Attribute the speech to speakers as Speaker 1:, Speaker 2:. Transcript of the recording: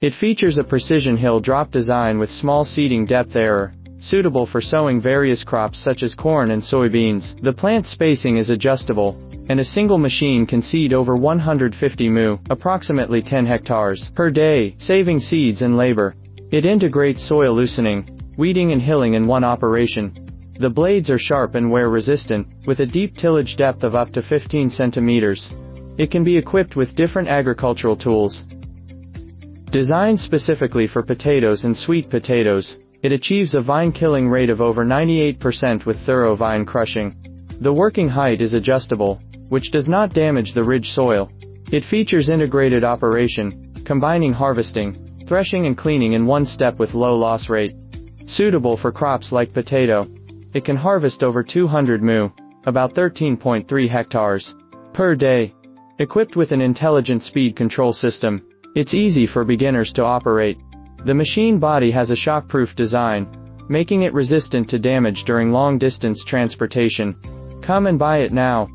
Speaker 1: It features a precision hill drop design with small seeding depth error, suitable for sowing various crops such as corn and soybeans. The plant spacing is adjustable, and a single machine can seed over 150 mu, approximately 10 hectares, per day, saving seeds and labor. It integrates soil loosening, weeding and hilling in one operation. The blades are sharp and wear resistant, with a deep tillage depth of up to 15 centimeters. It can be equipped with different agricultural tools. Designed specifically for potatoes and sweet potatoes, it achieves a vine killing rate of over 98% with thorough vine crushing. The working height is adjustable, which does not damage the ridge soil. It features integrated operation, combining harvesting, threshing and cleaning in one step with low loss rate. Suitable for crops like potato. It can harvest over 200 mu, about 13.3 hectares, per day. Equipped with an intelligent speed control system, it's easy for beginners to operate. The machine body has a shockproof design, making it resistant to damage during long-distance transportation. Come and buy it now.